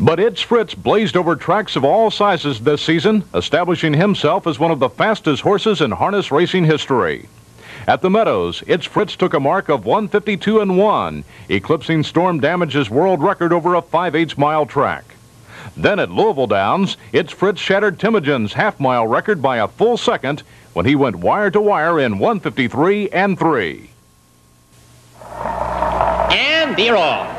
But It's Fritz blazed over tracks of all sizes this season, establishing himself as one of the fastest horses in harness racing history. At the Meadows, It's Fritz took a mark of 152 and 1, eclipsing Storm Damage's world record over a 5 8 mile track. Then at Louisville Downs, It's Fritz shattered Timogen's half mile record by a full second when he went wire to wire in 153 and 3. And they're off.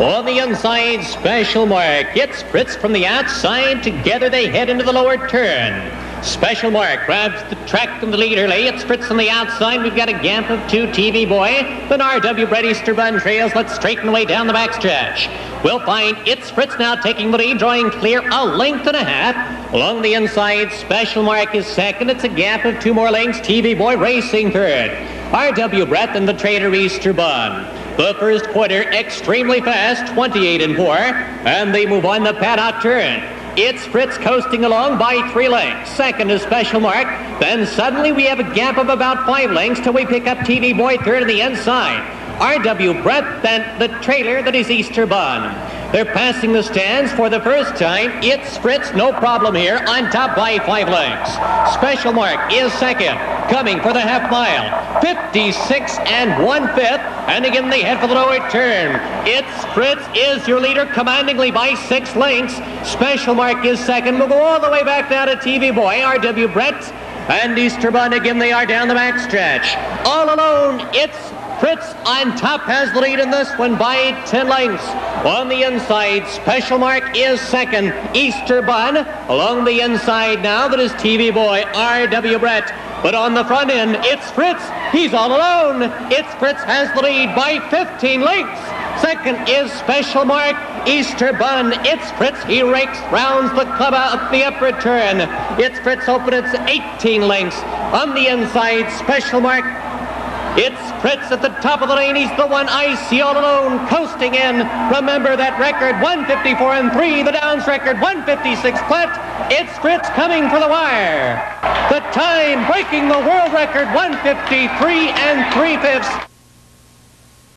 On the inside, special mark. It's Fritz from the outside. Together they head into the lower turn. Special mark grabs the track from the lead early. It's Fritz on the outside. We've got a gap of two TV boy. Then RW Brett Easterbun trails. Let's straighten away down the backstretch. We'll find It's Fritz now taking the lead, drawing clear a length and a half. Along the inside, Special Mark is second. It's a gap of two more lengths. TV Boy racing third. RW Brett and the Trader Easterbun. The first quarter extremely fast, 28 and 4, and they move on the paddock turn. It's Fritz coasting along by three lengths. Second is Special Mark. Then suddenly we have a gap of about five lengths till we pick up TV Boy third on the inside. RW Brett, then the trailer that is Easterbun. They're passing the stands for the first time. It's Fritz, no problem here, on top by five lengths. Special Mark is second, coming for the half mile. 56 and one fifth, and again they head for the lower turn. It's Fritz is your leader, commandingly by six lengths. Special Mark is second. We'll go all the way back down to TV Boy, RW Brett. And Easterbun again, they are down the backstretch. All alone, it's Fritz on top has the lead in this one by 10 lengths. On the inside, Special Mark is second. Easter Bun along the inside now. That is TV Boy R.W. Brett. But on the front end, it's Fritz. He's all alone. It's Fritz has the lead by 15 lengths. Second is Special Mark Easter Bun. It's Fritz. He rakes, rounds the club out the upper turn. It's Fritz open. It's 18 lengths. On the inside, Special Mark it's Fritz at the top of the lane. He's the one I see all alone, coasting in. Remember that record, 154 and 3. The Downs record, 156 flat. It's Fritz coming for the wire. The time breaking the world record, 153 and 3 fifths.